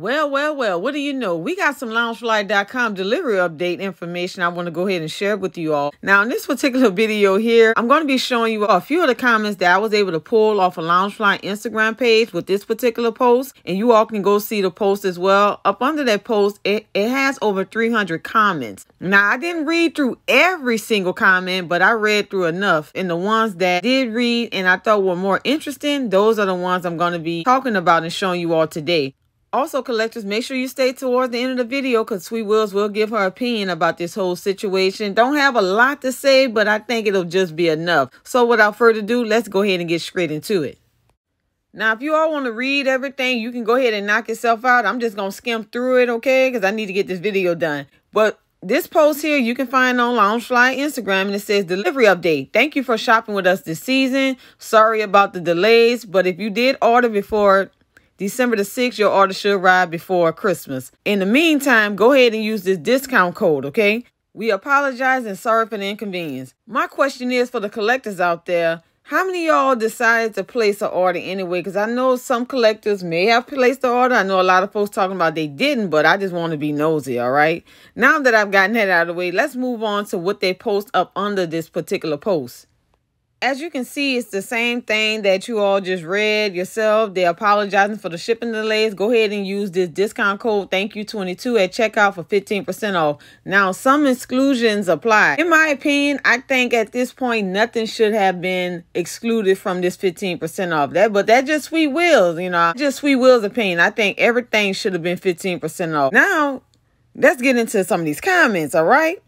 Well, well, well, what do you know? We got some loungefly.com delivery update information I want to go ahead and share with you all. Now, in this particular video here, I'm going to be showing you a few of the comments that I was able to pull off a Loungefly Instagram page with this particular post. And you all can go see the post as well. Up under that post, it, it has over 300 comments. Now, I didn't read through every single comment, but I read through enough. And the ones that did read and I thought were more interesting, those are the ones I'm going to be talking about and showing you all today. Also, collectors, make sure you stay towards the end of the video because Sweet Wheels will give her opinion about this whole situation. Don't have a lot to say, but I think it'll just be enough. So without further ado, let's go ahead and get straight into it. Now, if you all want to read everything, you can go ahead and knock yourself out. I'm just going to skim through it, okay? Because I need to get this video done. But this post here you can find on Loungefly Instagram and it says delivery update. Thank you for shopping with us this season. Sorry about the delays, but if you did order before December the 6th, your order should arrive before Christmas. In the meantime, go ahead and use this discount code, okay? We apologize and sorry for the inconvenience. My question is for the collectors out there, how many y'all decided to place an order anyway? Because I know some collectors may have placed the order. I know a lot of folks talking about they didn't, but I just want to be nosy, all right? Now that I've gotten that out of the way, let's move on to what they post up under this particular post as you can see, it's the same thing that you all just read yourself. They're apologizing for the shipping delays. Go ahead and use this discount code thank you 22 at checkout for 15% off. Now, some exclusions apply. In my opinion, I think at this point, nothing should have been excluded from this 15% off. That, But that's just Sweet Wheels, you know, just Sweet Wheels opinion. I think everything should have been 15% off. Now, let's get into some of these comments, all right?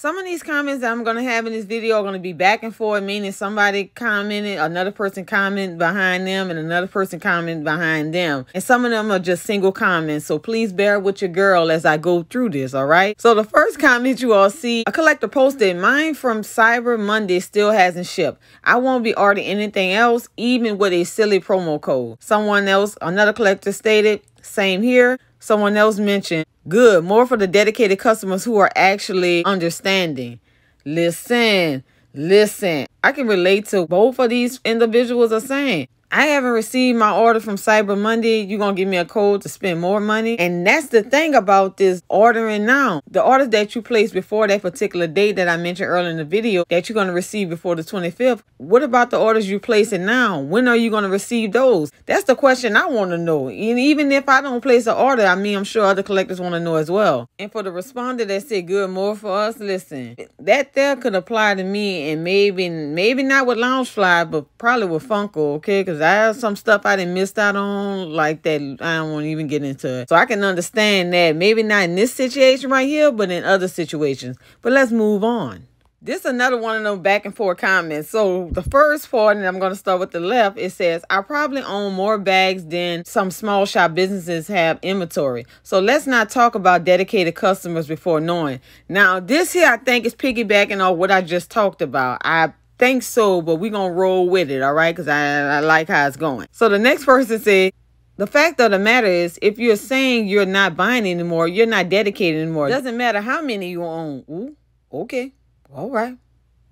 Some of these comments that I'm going to have in this video are going to be back and forth, meaning somebody commented, another person comment behind them, and another person comment behind them. And some of them are just single comments, so please bear with your girl as I go through this, all right? So the first comment you all see, a collector posted, mine from Cyber Monday still hasn't shipped. I won't be ordering anything else, even with a silly promo code. Someone else, another collector stated, same here. Someone else mentioned, Good. More for the dedicated customers who are actually understanding. Listen, listen. I can relate to both of these individuals are saying. I haven't received my order from Cyber Monday. You're going to give me a code to spend more money. And that's the thing about this ordering now. The orders that you place before that particular date that I mentioned earlier in the video that you're going to receive before the 25th. What about the orders you placing now? When are you going to receive those? That's the question I want to know. And even if I don't place an order, I mean, I'm sure other collectors want to know as well. And for the responder that said good more for us, listen, that there could apply to me and maybe, maybe not with Loungefly, but probably with Funko, okay? Because I have some stuff I didn't missed out on like that. I don't want to even get into it. So I can understand that. Maybe not in this situation right here, but in other situations. But let's move on. This is another one of those back and forth comments. So the first part, and I'm going to start with the left, it says, I probably own more bags than some small shop businesses have inventory. So let's not talk about dedicated customers before knowing. Now, this here, I think is piggybacking on what I just talked about. I think so, but we're going to roll with it, all right? Because I, I like how it's going. So the next person said, the fact of the matter is, if you're saying you're not buying anymore, you're not dedicated anymore. It doesn't matter how many you own. Ooh, okay. All right.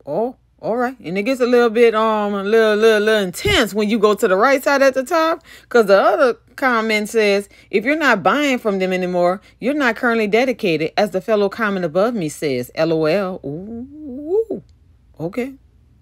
Oh, all right. And it gets a little bit um a little little little intense when you go to the right side at the top. Cause the other comment says, if you're not buying from them anymore, you're not currently dedicated, as the fellow comment above me says. LOL. Ooh. Okay.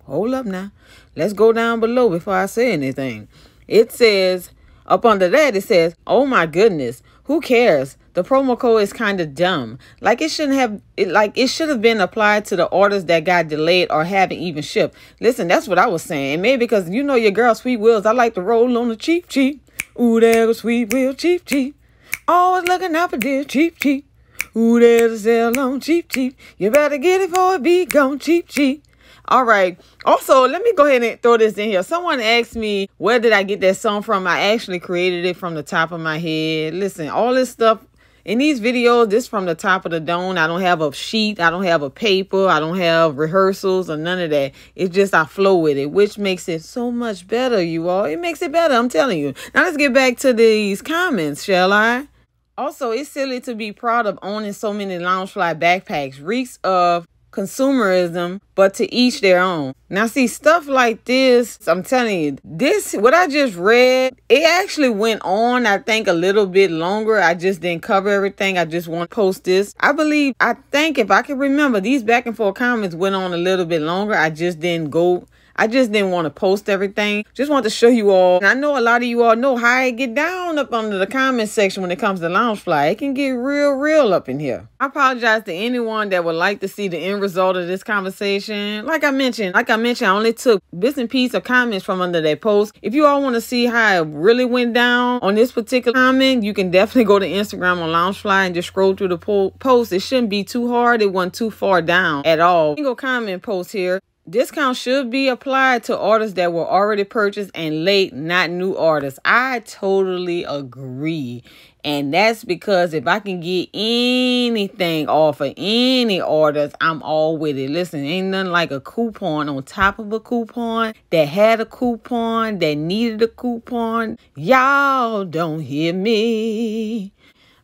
Hold up now. Let's go down below before I say anything. It says, up under that, it says, oh my goodness, who cares? The promo code is kind of dumb. Like it shouldn't have, it, like it should have been applied to the orders that got delayed or haven't even shipped. Listen, that's what I was saying. And maybe because you know your girl, Sweet Wheels, I like to roll on the cheap, cheap. Ooh, there goes Sweet Will, cheap, cheap. Always looking out for this cheap, cheap. Ooh, there's a sale on cheap, cheap. You better get it for it be gone cheap, cheap. All right. Also, let me go ahead and throw this in here. Someone asked me, where did I get that song from? I actually created it from the top of my head. Listen, all this stuff in these videos, this from the top of the dome. I don't have a sheet. I don't have a paper. I don't have rehearsals or none of that. It's just I flow with it, which makes it so much better, you all. It makes it better, I'm telling you. Now let's get back to these comments, shall I? Also, it's silly to be proud of owning so many Loungefly backpacks. Reeks of consumerism, but to each their own. Now, see, stuff like this, I'm telling you, this, what I just read, it actually went on, I think, a little bit longer. I just didn't cover everything. I just want to post this. I believe, I think, if I can remember, these back and forth comments went on a little bit longer. I just didn't go I just didn't want to post everything. Just want to show you all. And I know a lot of you all know how I get down up under the comment section when it comes to Loungefly. It can get real, real up in here. I apologize to anyone that would like to see the end result of this conversation. Like I mentioned, like I mentioned, I only took bits and pieces of comments from under that post. If you all want to see how it really went down on this particular comment, you can definitely go to Instagram on Loungefly and just scroll through the po post. It shouldn't be too hard. It wasn't too far down at all. Single comment post here. Discount should be applied to orders that were already purchased and late, not new orders. I totally agree. And that's because if I can get anything off of any orders, I'm all with it. Listen, ain't nothing like a coupon on top of a coupon that had a coupon that needed a coupon. Y'all don't hear me.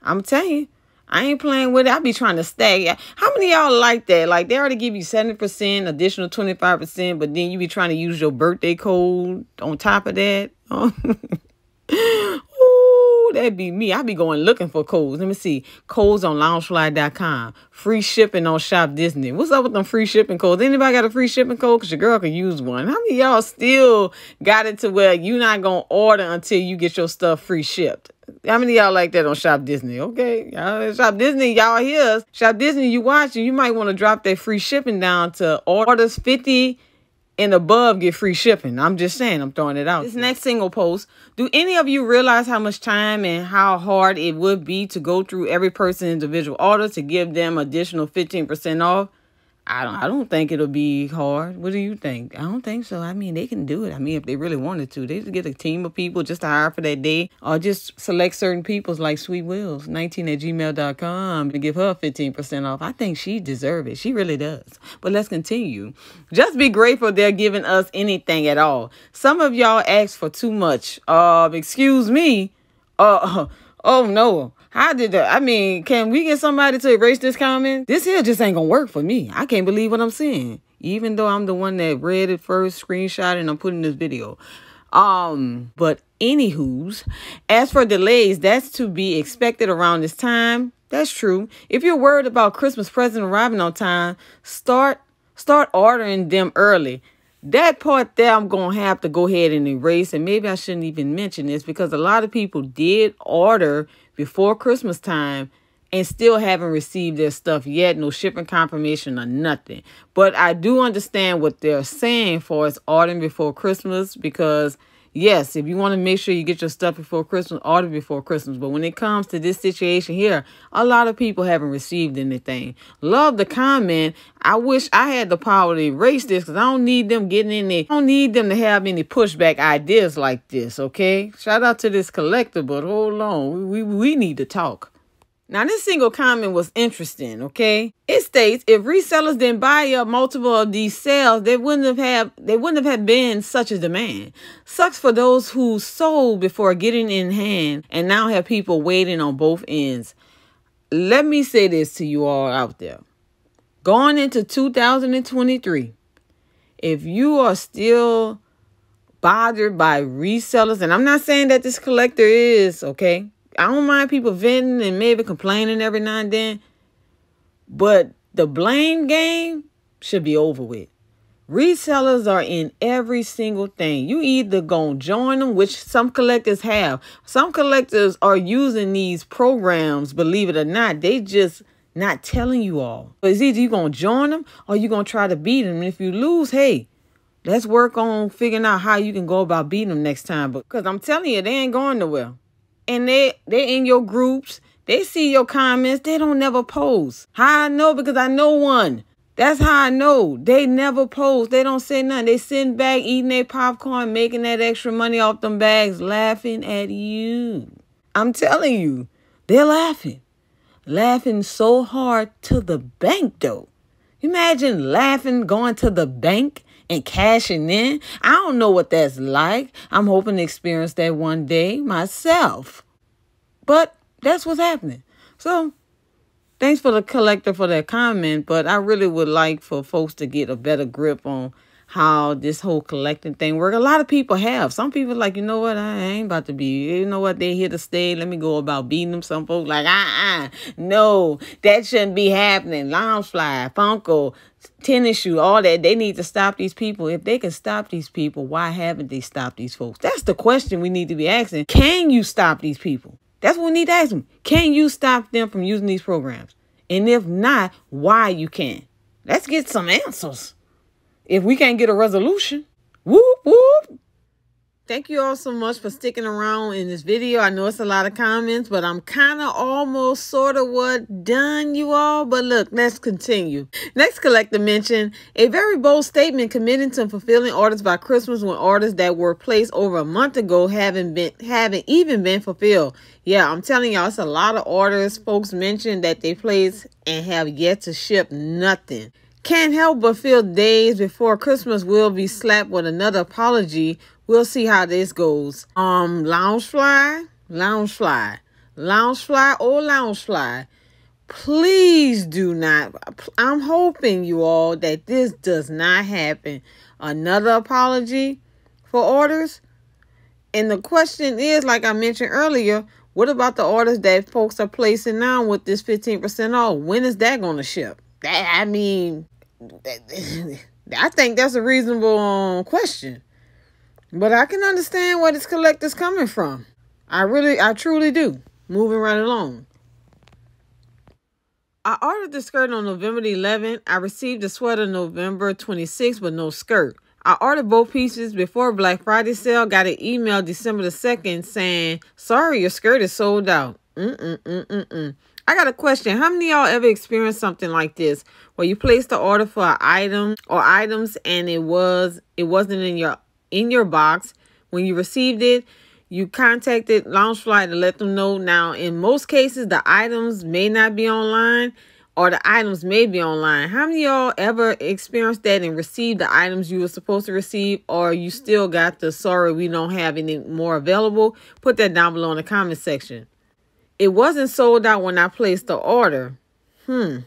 I'm telling you. I ain't playing with it. I be trying to stack. How many y'all like that? Like they already give you 70%, additional 25%, but then you be trying to use your birthday code on top of that. Ooh, that'd be me. I be going looking for codes. Let me see. Codes on loungefly.com. Free shipping on Shop Disney. What's up with them free shipping codes? Anybody got a free shipping code? Because your girl could use one. How many y'all still got it to where you not going to order until you get your stuff free shipped? How many y'all like that on Shop Disney? Okay, y'all Shop Disney, y'all here. Shop Disney, you watching? You might want to drop that free shipping down to orders fifty and above get free shipping. I'm just saying, I'm throwing it out. This next single post, do any of you realize how much time and how hard it would be to go through every person's individual order to give them additional 15% off? I don't I don't think it'll be hard. What do you think? I don't think so. I mean, they can do it. I mean, if they really wanted to, they just get a team of people just to hire for that day or just select certain people's like Sweet Wheels, 19 at gmail.com to give her 15% off. I think she deserves it. She really does. But let's continue. Just be grateful they're giving us anything at all. Some of y'all ask for too much. Uh, excuse me. Uh, oh no. How did that? I mean, can we get somebody to erase this comment? This here just ain't gonna work for me. I can't believe what I'm seeing. Even though I'm the one that read it first, screenshot, and I'm putting this video. Um, but anywho's, as for delays, that's to be expected around this time. That's true. If you're worried about Christmas present arriving on time, start start ordering them early. That part there, I'm going to have to go ahead and erase. And maybe I shouldn't even mention this because a lot of people did order before Christmas time and still haven't received their stuff yet. No shipping confirmation or nothing. But I do understand what they're saying for us ordering before Christmas because yes, if you want to make sure you get your stuff before Christmas, order before Christmas. But when it comes to this situation here, a lot of people haven't received anything. Love the comment. I wish I had the power to erase this because I don't need them getting in there. I don't need them to have any pushback ideas like this, okay? Shout out to this collector, but hold on. We, we, we need to talk. Now, this single comment was interesting, okay? It states if resellers didn't buy up multiple of these sales, they wouldn't have had they wouldn't have had been such a demand. Sucks for those who sold before getting in hand and now have people waiting on both ends. Let me say this to you all out there. Going into 2023, if you are still bothered by resellers, and I'm not saying that this collector is, okay? I don't mind people venting and maybe complaining every now and then, but the blame game should be over with. Resellers are in every single thing. You either gonna join them, which some collectors have. Some collectors are using these programs, believe it or not. They just not telling you all. It's either you gonna join them or you gonna try to beat them. And if you lose, hey, let's work on figuring out how you can go about beating them next time. Because I'm telling you, they ain't going nowhere and they they in your groups. They see your comments. They don't never post. How I know? Because I know one. That's how I know. They never post. They don't say nothing. They sitting back eating their popcorn, making that extra money off them bags, laughing at you. I'm telling you, they're laughing. Laughing so hard to the bank though. Imagine laughing going to the bank and cashing in. I don't know what that's like. I'm hoping to experience that one day myself. But that's what's happening. So Thanks for the collector for that comment, but I really would like for folks to get a better grip on how this whole collecting thing work. A lot of people have. Some people like, you know what, I ain't about to be, you know what, they here to stay. Let me go about beating them. Some folks like, uh-uh, no, that shouldn't be happening. Loungefly, Funko, tennis shoe, all that. They need to stop these people. If they can stop these people, why haven't they stopped these folks? That's the question we need to be asking. Can you stop these people? That's what we need to ask them. Can you stop them from using these programs? And if not, why you can't? Let's get some answers if we can't get a resolution. Whoop, whoop. Thank you all so much for sticking around in this video. I know it's a lot of comments, but I'm kind of almost sort of what done you all. But look, let's continue. Next collector mentioned a very bold statement committing to fulfilling orders by Christmas when orders that were placed over a month ago haven't been haven't even been fulfilled. Yeah, I'm telling y'all, it's a lot of orders folks mentioned that they placed and have yet to ship nothing. Can't help but feel days before Christmas will be slapped with another apology. We'll see how this goes. Um, Loungefly, Loungefly, Loungefly, or Loungefly. Please do not. I'm hoping you all that this does not happen. Another apology for orders. And the question is, like I mentioned earlier, what about the orders that folks are placing now with this 15% off? When is that going to ship? That, I mean, I think that's a reasonable um, question. But I can understand where this collector's coming from. I really, I truly do. Moving right along. I ordered the skirt on November 11th. I received the sweater November 26th, but no skirt. I ordered both pieces before Black Friday sale. Got an email December the 2nd saying, sorry, your skirt is sold out. Mm-mm-mm-mm-mm. I got a question. How many y'all ever experienced something like this where you placed the order for an item or items and it was it wasn't in your in your box when you received it? You contacted Loungefly to let them know. Now, in most cases, the items may not be online or the items may be online. How many y'all ever experienced that and received the items you were supposed to receive or you still got the sorry we don't have any more available? Put that down below in the comment section. It wasn't sold out when I placed the order. Hmm.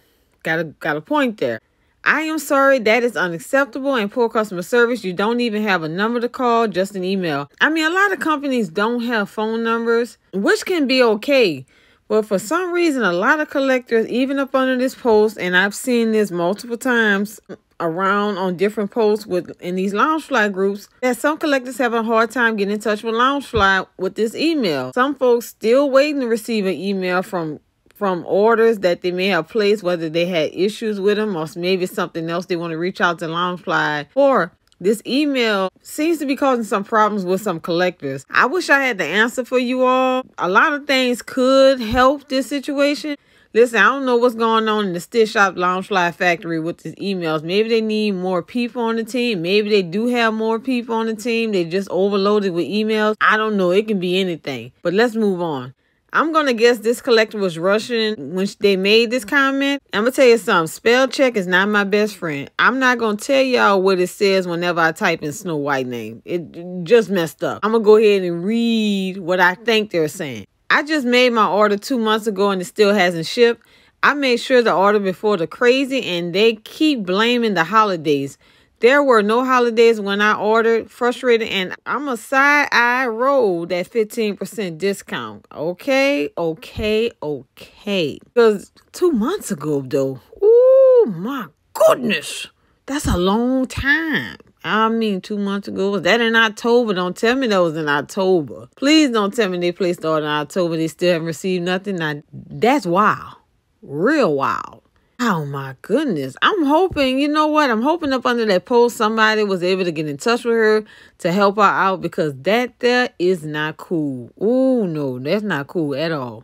Got a got a point there. I am sorry, that is unacceptable and poor customer service. You don't even have a number to call, just an email. I mean, a lot of companies don't have phone numbers, which can be okay. But for some reason, a lot of collectors, even up under this post, and I've seen this multiple times, around on different posts with in these Loungefly groups that some collectors have a hard time getting in touch with Loungefly with this email. Some folks still waiting to receive an email from from orders that they may have placed, whether they had issues with them or maybe something else they want to reach out to Loungefly for. This email seems to be causing some problems with some collectors. I wish I had the answer for you all. A lot of things could help this situation. Listen, I don't know what's going on in the Stitch Shop Loungefly Factory with these emails. Maybe they need more people on the team. Maybe they do have more people on the team. They just overloaded with emails. I don't know. It can be anything. But let's move on. I'm going to guess this collector was Russian when they made this comment. I'm going to tell you something. Spell check is not my best friend. I'm not going to tell y'all what it says whenever I type in Snow White name. It just messed up. I'm going to go ahead and read what I think they're saying. I just made my order two months ago and it still hasn't shipped. I made sure to order before the crazy and they keep blaming the holidays. There were no holidays when I ordered, frustrated, and I'm a side eye roll that 15% discount. Okay, okay, okay. Because two months ago, though, oh my goodness, that's a long time. I mean, two months ago. Was that in October? Don't tell me that was in October. Please don't tell me they placed order in October. They still haven't received nothing. Now, that's wild. Real wild. Oh my goodness. I'm hoping, you know what? I'm hoping up under that post somebody was able to get in touch with her to help her out because that there is not cool. Oh no, that's not cool at all.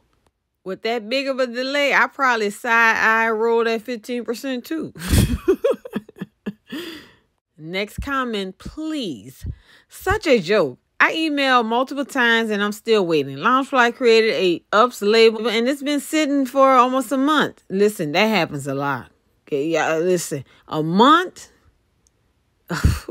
With that big of a delay, I probably side eye roll that 15% too. Next comment, please. Such a joke. I emailed multiple times and I'm still waiting. Loungefly created a UPS label and it's been sitting for almost a month. Listen, that happens a lot. Okay, yeah, uh, listen. A month?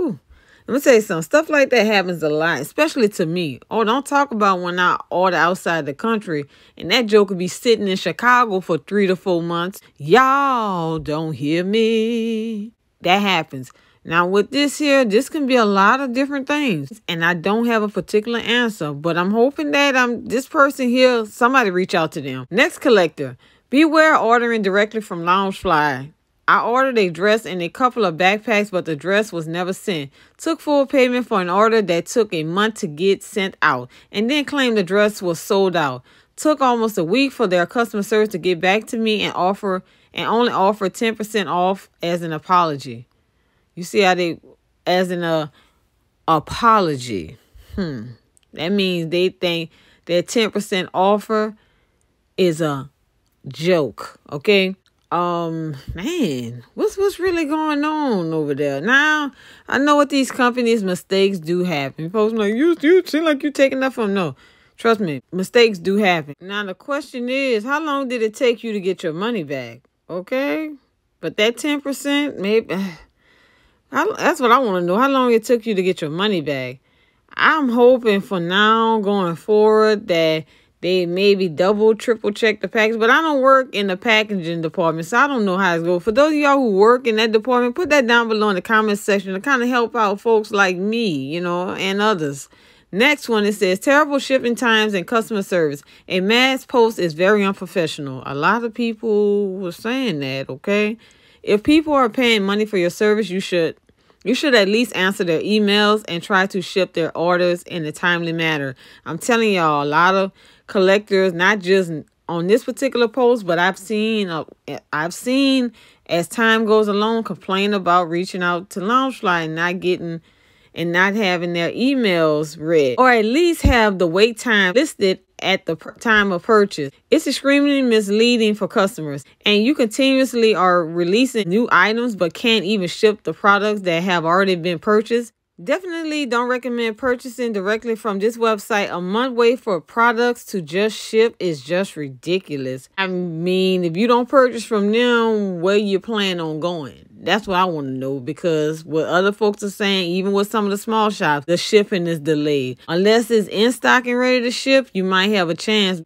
Let me tell you something. Stuff like that happens a lot, especially to me. Oh, don't talk about when I order outside the country and that joke could be sitting in Chicago for three to four months. Y'all don't hear me. That happens. Now, with this here, this can be a lot of different things, and I don't have a particular answer, but I'm hoping that I'm this person here, somebody reach out to them. Next collector, beware ordering directly from Loungefly. I ordered a dress and a couple of backpacks, but the dress was never sent. Took full payment for an order that took a month to get sent out, and then claimed the dress was sold out. Took almost a week for their customer service to get back to me and offer and only offer 10% off as an apology. You see how they, as an uh, apology. Hmm. That means they think their 10% offer is a joke. Okay. Um, man, what's what's really going on over there? Now, I know what these companies' mistakes do happen. Folks like, you you seem like you're taking that from no. Trust me, mistakes do happen. Now the question is, how long did it take you to get your money back? Okay? But that 10%, maybe that's what I want to know. How long it took you to get your money back? I'm hoping for now going forward that they maybe double, triple check the package. But I don't work in the packaging department, so I don't know how it's going. For those of y'all who work in that department, put that down below in the comment section to kind of help out folks like me, you know, and others. Next one, it says terrible shipping times and customer service. A mass post is very unprofessional. A lot of people were saying that, okay? If people are paying money for your service, you should you should at least answer their emails and try to ship their orders in a timely manner. I'm telling y'all, a lot of collectors, not just on this particular post, but I've seen uh, I've seen as time goes along complain about reaching out to Loungefly and not getting and not having their emails read or at least have the wait time listed at the time of purchase. It's extremely misleading for customers, and you continuously are releasing new items but can't even ship the products that have already been purchased. Definitely don't recommend purchasing directly from this website. A month wait for products to just ship is just ridiculous. I mean, if you don't purchase from them, where you plan on going? That's what I want to know because what other folks are saying, even with some of the small shops, the shipping is delayed. Unless it's in stock and ready to ship, you might have a chance.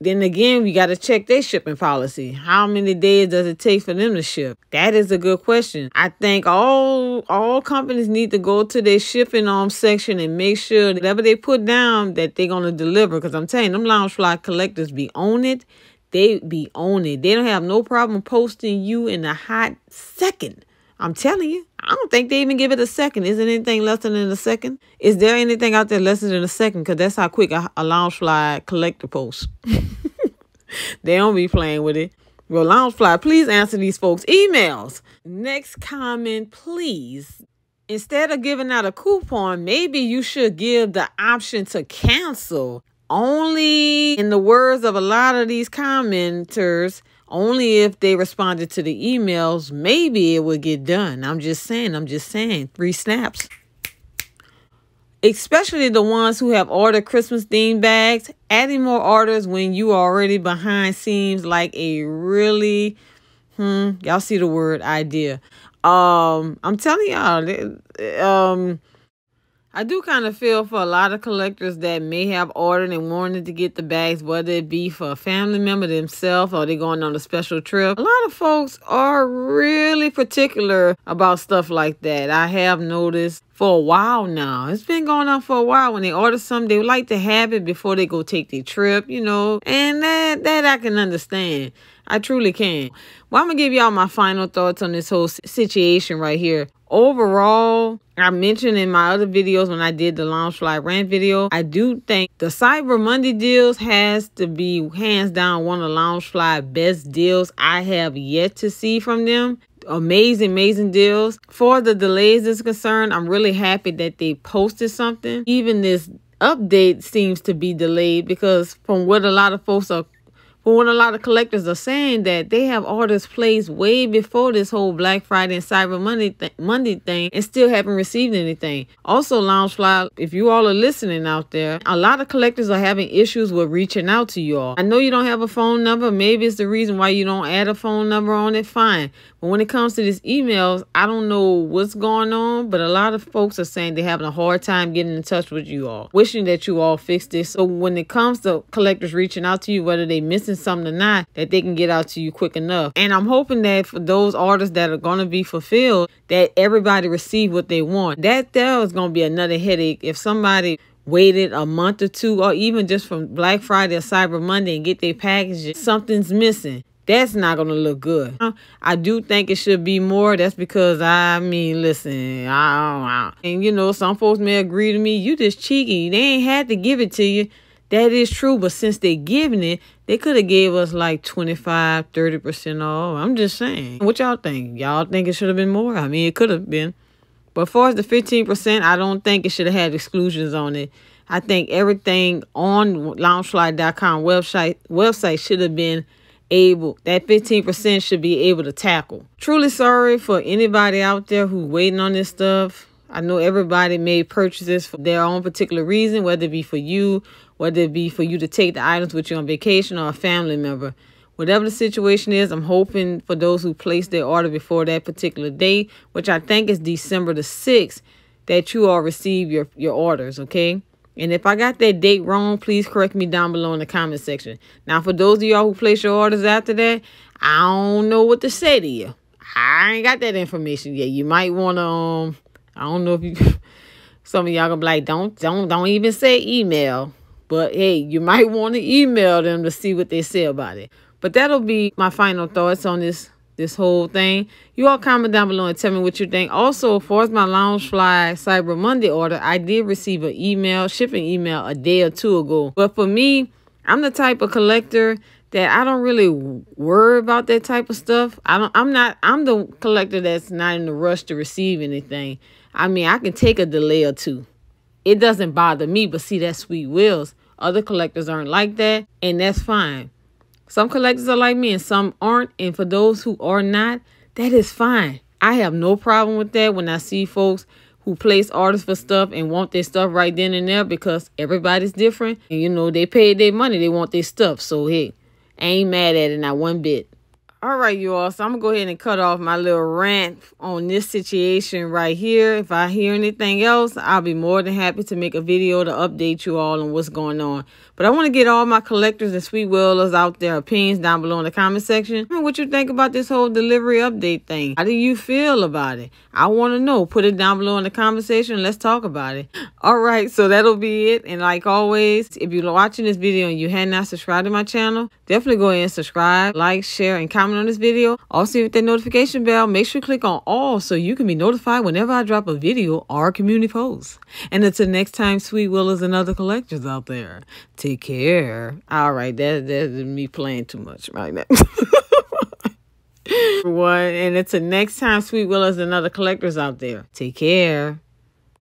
Then again, you got to check their shipping policy. How many days does it take for them to ship? That is a good question. I think all all companies need to go to their shipping arm section and make sure whatever they put down that they're gonna deliver. Because I'm telling you, them Loungefly collectors be on it. They be on it. They don't have no problem posting you in a hot second. I'm telling you, I don't think they even give it a second. Is it anything less than a second? Is there anything out there less than a second? Because that's how quick a, a Loungefly collector posts. they don't be playing with it. Well, Loungefly, please answer these folks' emails. Next comment, please. Instead of giving out a coupon, maybe you should give the option to cancel only in the words of a lot of these commenters, only if they responded to the emails, maybe it would get done. I'm just saying, I'm just saying. Three snaps. Especially the ones who have ordered Christmas themed bags. Adding more orders when you are already behind seems like a really, hmm, y'all see the word idea. Um, I'm telling y'all, um, I do kind of feel for a lot of collectors that may have ordered and wanted to get the bags, whether it be for a family member themselves or they're going on a special trip. A lot of folks are really particular about stuff like that. I have noticed for a while now. It's been going on for a while. When they order something, they like to have it before they go take their trip, you know, and that, that I can understand. I truly can. Well, I'm to give y'all my final thoughts on this whole situation right here overall, I mentioned in my other videos when I did the Loungefly rant video, I do think the Cyber Monday deals has to be hands down one of the Loungefly best deals I have yet to see from them. Amazing, amazing deals. For the delays is concerned, I'm really happy that they posted something. Even this update seems to be delayed because from what a lot of folks are But when a lot of collectors are saying that they have orders placed way before this whole Black Friday and Cyber Monday, th Monday thing and still haven't received anything. Also, Loungefly, if you all are listening out there, a lot of collectors are having issues with reaching out to you all. I know you don't have a phone number. Maybe it's the reason why you don't add a phone number on it. Fine. But when it comes to these emails, I don't know what's going on, but a lot of folks are saying they're having a hard time getting in touch with you all, wishing that you all fix this. So when it comes to collectors reaching out to you, whether they missing something or not, that they can get out to you quick enough. And I'm hoping that for those orders that are going to be fulfilled, that everybody receive what they want. That there is going to be another headache if somebody waited a month or two or even just from Black Friday or Cyber Monday and get their packages, something's missing. That's not going to look good. I do think it should be more. That's because, I mean, listen, I, I, and you know, some folks may agree to me, you just cheeky. They ain't had to give it to you. That is true, but since they giving it, they could have gave us like 25, 30% off. I'm just saying. What y'all think? Y'all think it should have been more? I mean, it could have been. But as far as the 15%, I don't think it should have had exclusions on it. I think everything on loungefly.com website website should have been able that 15% should be able to tackle. Truly sorry for anybody out there who waiting on this stuff. I know everybody made purchases for their own particular reason, whether it be for you, whether it be for you to take the items with you on vacation or a family member. Whatever the situation is, I'm hoping for those who placed their order before that particular date, which I think is December the 6th, that you all receive your, your orders, okay? And if I got that date wrong, please correct me down below in the comment section. Now, for those of y'all who place your orders after that, I don't know what to say to you. I ain't got that information yet. You might want to, um, I don't know if you, some of y'all gonna be like, don't, don't, don't even say email. But hey, you might want to email them to see what they say about it. But that'll be my final thoughts on this this whole thing. You all comment down below and tell me what you think. Also, far as my Loungefly Cyber Monday order, I did receive an email, shipping email a day or two ago. But for me, I'm the type of collector that I don't really worry about that type of stuff. I don't I'm not I'm the collector that's not in the rush to receive anything. I mean, I can take a delay or two. It doesn't bother me, but see that sweet wheels. Other collectors aren't like that, and that's fine. Some collectors are like me and some aren't. And for those who are not, that is fine. I have no problem with that when I see folks who place orders for stuff and want their stuff right then and there because everybody's different. And you know, they paid their money, they want their stuff. So hey, I ain't mad at it not one bit. All right, you all. So I'm going to go ahead and cut off my little rant on this situation right here. If I hear anything else, I'll be more than happy to make a video to update you all on what's going on. But I want to get all my collectors and sweet wheelers out their opinions down below in the comment section. What you think about this whole delivery update thing? How do you feel about it? I want to know. Put it down below in the conversation. Let's talk about it. All right, so that'll be it. And like always, if you're watching this video and you had not subscribed to my channel, definitely go ahead and subscribe, like, share, and comment on this video. Also, hit that notification bell. Make sure you click on all so you can be notified whenever I drop a video or community post. And until next time, sweet wheelers and other collectors out there, take care. All right, that, that's me playing too much right now. One, and until next time, sweet wheelers and other collectors out there, take care.